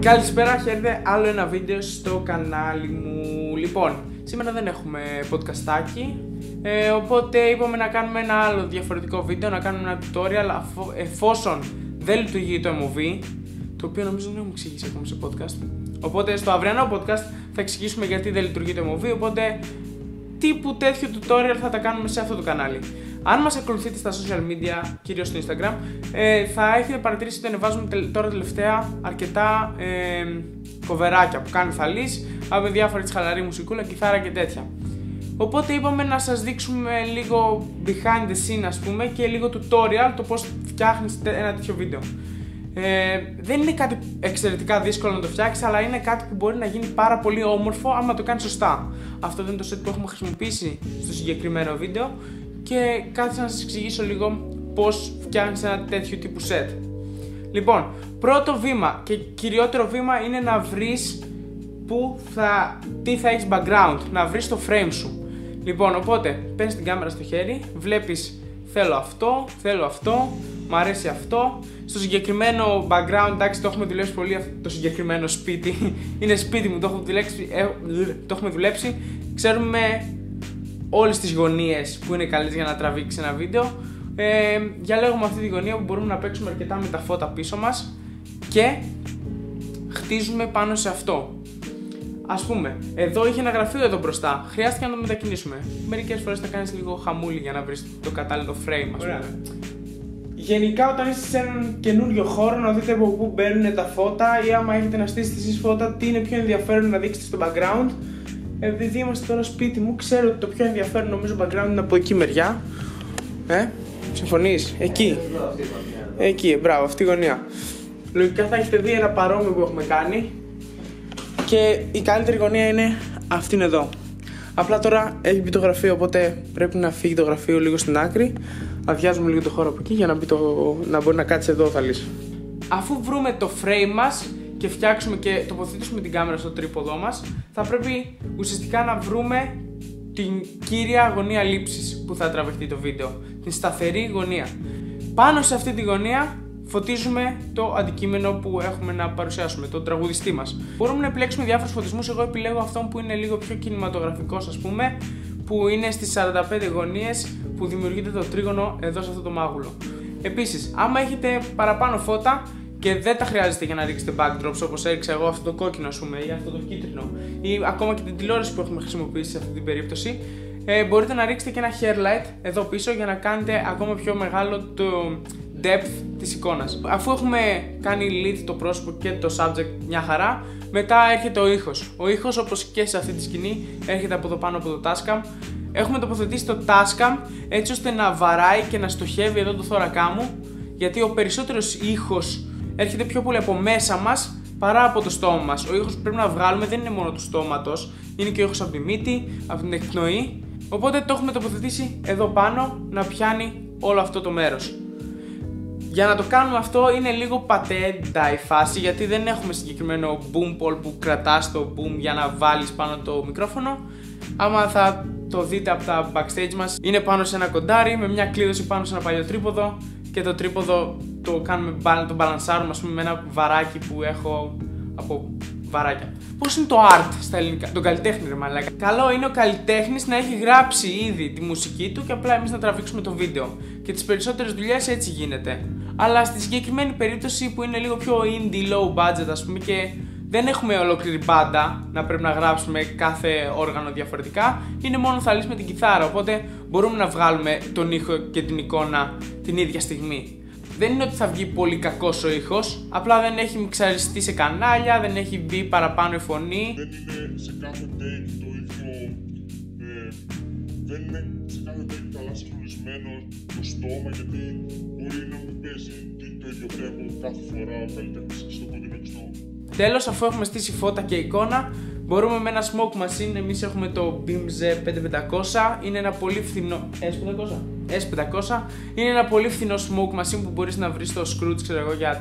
Καλησπέρα, χαίρετε άλλο ένα βίντεο στο κανάλι μου. Λοιπόν, σήμερα δεν έχουμε podcastάκι, ε, οπότε είπαμε να κάνουμε ένα άλλο διαφορετικό βίντεο, να κάνουμε ένα tutorial εφόσον δεν λειτουργεί το MOV, το οποίο νομίζω δεν έχουμε εξηγήσει ακόμα σε podcast. Οπότε στο αυριανό podcast θα εξηγήσουμε γιατί δεν λειτουργεί το MOV, οπότε τύπου τέτοιο tutorial θα τα κάνουμε σε αυτό το κανάλι. Αν μας ακολουθείτε στα social media, κυρίως στο Instagram, ε, θα έχετε παρατηρήσει ότι ανεβάζουμε τώρα τελευταία αρκετά ε, κοβεράκια που κάνει θαλής, με διάφορα χαλαρή μουσικούλα, κιθάρα και τέτοια. Οπότε είπαμε να σας δείξουμε λίγο behind the scene ας πούμε και λίγο tutorial το πώς φτιάχνεις ένα τέτοιο βίντεο. Ε, δεν είναι κάτι εξαιρετικά δύσκολο να το φτιάξεις, αλλά είναι κάτι που μπορεί να γίνει πάρα πολύ όμορφο άμα το κάνεις σωστά. Αυτό δεν είναι το set που έχουμε χρησιμοποιήσει στο συγκεκριμένο βίντεο και κάθισα να σας εξηγήσω λίγο πώς φτιάχνεις ένα τέτοιο τύπου set. Λοιπόν, πρώτο βήμα και κυριότερο βήμα είναι να βρεις που θα, τι θα έχεις background, να βρεις το frame σου. Λοιπόν, οπότε παίρνεις την κάμερα στο χέρι, βλέπεις θέλω αυτό, θέλω αυτό, μου αρέσει αυτό. Στο συγκεκριμένο background, εντάξει, το έχουμε δουλέψει πολύ το συγκεκριμένο σπίτι. Είναι σπίτι μου, το έχουμε δουλέψει. Ε, το έχουμε δουλέψει. Ξέρουμε όλες τις γωνίες που είναι καλές για να τραβήξεις ένα βίντεο. Ε, διαλέγουμε αυτή τη γωνία που μπορούμε να παίξουμε αρκετά με τα φώτα πίσω μας και χτίζουμε πάνω σε αυτό. Α πούμε, εδώ είχε ένα γραφείο εδώ μπροστά. Χρειάστηκε να το μετακινήσουμε. Μερικές φορές θα κάνεις λίγο χαμούλι για να βρεις το κατάλληλο frame, ας πούμε. Γενικά, όταν είστε σε έναν καινούριο χώρο, να δείτε από πού μπαίνουν τα φώτα ή άμα έχετε να στήσετε εσείς φώτα, τι είναι πιο ενδιαφέρον να δείξετε στο background επειδή είμαστε τώρα σπίτι μου, ξέρω ότι το πιο ενδιαφέρον νομίζω background είναι από εκεί μεριά. Ε, συμφωνείς, εκεί. Εκεί, μπράβο, αυτή η γωνία. Λογικά θα έχετε δει ένα παρόμοιο που έχουμε κάνει. Και η καλύτερη γωνία είναι αυτήν εδώ. Απλά τώρα έχει μπει το γραφείο, οπότε πρέπει να φύγει το γραφείο λίγο στην άκρη. Αδειάζουμε λίγο το χώρο από εκεί για να, μπει το... να μπορεί να κάτσει εδώ ο Θαλής. Αφού βρούμε το frame μας, και φτιάξουμε και τοποθετήσουμε την κάμερα στο τρίποδό μας, θα πρέπει ουσιαστικά να βρούμε την κύρια γωνία λήψης που θα τραβηχτεί το βίντεο. Την σταθερή γωνία. Πάνω σε αυτή τη γωνία φωτίζουμε το αντικείμενο που έχουμε να παρουσιάσουμε, τον τραγουδιστή μας. Μπορούμε να επιλέξουμε διάφορους φωτισμούς, εγώ επιλέγω αυτόν που είναι λίγο πιο κινηματογραφικός ας πούμε, που είναι στις 45 γωνίες που δημιουργείται το τρίγωνο εδώ σε αυτό το μάγουλο. Επίσης, άμα έχετε παραπάνω φώτα, και δεν τα χρειάζεται για να ρίξετε backdrops όπως έριξα εγώ αυτό το κόκκινο, ας πούμε, ή αυτό το κίτρινο, ή ακόμα και την τηλεόραση που έχουμε χρησιμοποιήσει σε αυτή την περίπτωση. Ε, μπορείτε να ρίξετε και ένα hair light εδώ πίσω για να κάνετε ακόμα πιο μεγάλο το depth της εικόνας. Αφού έχουμε κάνει lead το πρόσωπο και το subject μια χαρά, μετά έρχεται ο ήχος. Ο ήχος, όπως και σε αυτή τη σκηνή, έρχεται από εδώ πάνω από το Tascam. Έχουμε τοποθετήσει το Tascam έτσι ώστε να βαράει και να στοχεύει εδώ το θώρακά μου, γιατί ο περισσότερος ήχος έρχεται πιο πολύ από μέσα μας παρά από το στόμα μας. Ο ήχος που πρέπει να βγάλουμε δεν είναι μόνο του στόματος, είναι και ο ήχος από τη μύτη, από την εκπνοή. Οπότε το έχουμε τοποθετήσει εδώ πάνω να πιάνει όλο αυτό το μέρος. Για να το κάνουμε αυτό είναι λίγο πατέντα η φάση γιατί δεν έχουμε συγκεκριμένο boom pole που κρατάς το boom για να βάλεις πάνω το μικρόφωνο. Άμα θα το δείτε από τα backstage μας είναι πάνω σε ένα κοντάρι με μια κλείδωση πάνω σε ένα παλιό τρίποδο και το τρίποδο το κάνουμε, το μπαλανσάρουμε ας πούμε, με ένα βαράκι που έχω από βαράκια. Πώς είναι το art στα ελληνικά, τον καλλιτέχνη ρε μαλάκα. Καλό είναι ο καλλιτέχνης να έχει γράψει ήδη τη μουσική του και απλά εμείς να τραβήξουμε το βίντεο. Και τις περισσότερες δουλειές έτσι γίνεται. Αλλά στη συγκεκριμένη περίπτωση που είναι λίγο πιο indie low budget, ας πούμε, και δεν έχουμε ολόκληρη μπάντα να πρέπει να γράψουμε κάθε όργανο διαφορετικά. Είναι μόνο θα λύσουμε την κιθάρα. Οπότε μπορούμε να βγάλουμε τον ήχο και την εικόνα την ίδια στιγμή. Δεν είναι ότι θα βγει πολύ κακός ο ήχος, απλά δεν έχει μιξαριστεί σε κανάλια, δεν έχει μπει παραπάνω η φωνή. Δεν είναι σε κάθε take το ίδιο. Ε, δεν είναι σε κάθε take καλά συγχρονισμένο το στόμα, γιατί μπορεί να μην παίζει το ίδιο tempo κάθε φορά ο καλλιτέχνη στο κοντινό και στο Τέλος, αφού έχουμε στήσει φώτα και εικόνα, μπορούμε με ένα smoke machine. Εμείς έχουμε το BIMZ 5500. Είναι ένα πολύ φθηνό. S500. S500 είναι ένα πολύ φθηνό smoke machine που μπορείς να βρεις στο Scrooge ξέρω εγώ, για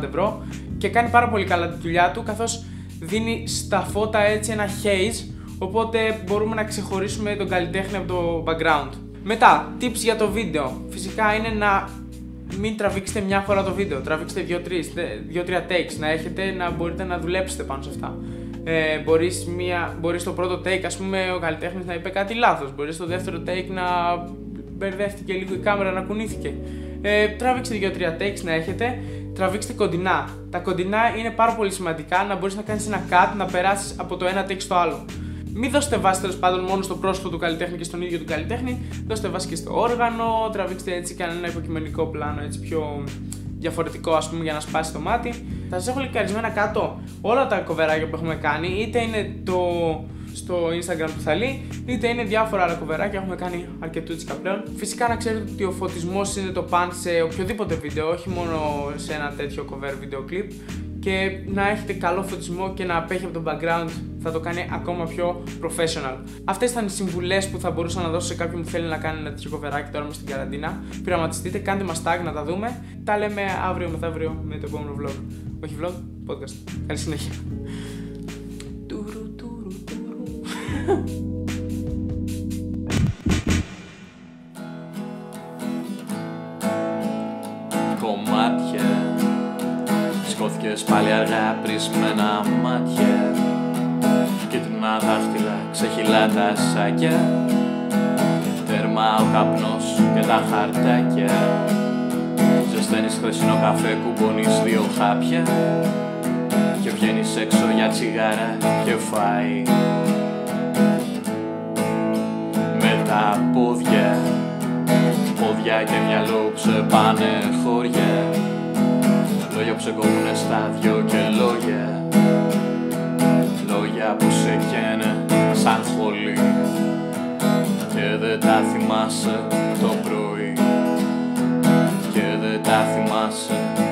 30-40 ευρώ και κάνει πάρα πολύ καλά τη δουλειά του καθώς δίνει στα φώτα έτσι ένα haze. Οπότε μπορούμε να ξεχωρίσουμε τον καλλιτέχνη από το background. Μετά, tips για το βίντεο. Φυσικά είναι να μην τραβήξετε μια φορά το βίντεο, τραβήξτε δύο-τρία takes να έχετε να μπορείτε να δουλέψετε πάνω σε αυτά. Ε, μπορείς, μια, μπορείς στο πρώτο take, ας πούμε, ο καλλιτέχνης να είπε κάτι λάθος. Μπορείς στο δεύτερο take να μπερδεύτηκε λίγο η κάμερα, να κουνήθηκε. Ε, τραβήξτε δύο-τρία takes να έχετε. Τραβήξτε κοντινά. Τα κοντινά είναι πάρα πολύ σημαντικά να μπορείς να κάνεις ένα cut, να περάσεις από το ένα take στο άλλο. Μην δώσετε βάση τέλος πάντων μόνο στο πρόσωπο του καλλιτέχνη και στον ίδιο του καλλιτέχνη, δώστε βάση και στο όργανο, τραβήξτε έτσι κανένα υποκειμενικό πλάνο έτσι πιο διαφορετικό ας πούμε για να σπάσει το μάτι. Θα σας έχω λικαρισμένα κάτω όλα τα κοβεράκια που έχουμε κάνει, είτε είναι το στο Instagram του Θαλή, είτε είναι διάφορα άλλα κοβεράκια, έχουμε κάνει αρκετούτσικα πλέον. Φυσικά να ξέρετε ότι ο φωτισμός είναι το παν σε οποιοδήποτε βίντεο, όχι μόνο σε ένα τέτοιο cover βίντεο κλιπ και να έχετε καλό φωτισμό και να απέχει από το background θα το κάνει ακόμα πιο professional. Αυτές ήταν οι συμβουλές που θα μπορούσα να δώσω σε κάποιον που θέλει να κάνει ένα τέτοιο κοβεράκι τώρα με στην καραντίνα. Πειραματιστείτε, κάντε μας tag να τα δούμε. Τα λέμε αύριο μεθαύριο με το επόμενο vlog. Όχι vlog, podcast. Καλή συνέχεια. Κομμάτια Σκόθηκες πάλι αργά πρισμένα μάτια Κίτρινα δάχτυλα, ξεχυλά τα σάκια. Τέρμα ο καπνός και τα χαρτάκια. Ζεσταίνεις χρυσινό καφέ, κουμπώνεις δύο χάπια. Και βγαίνεις έξω για τσιγάρα και φάει. Με τα πόδια Πόδια και μυαλό ξεπάνε χώρια Λόγια που σε κόβουνε στα δυο και λόγια. Λόγια που σε καίνε σαν χολή Και δεν τα θυμάσαι το πρωί. Και δεν τα θυμάσαι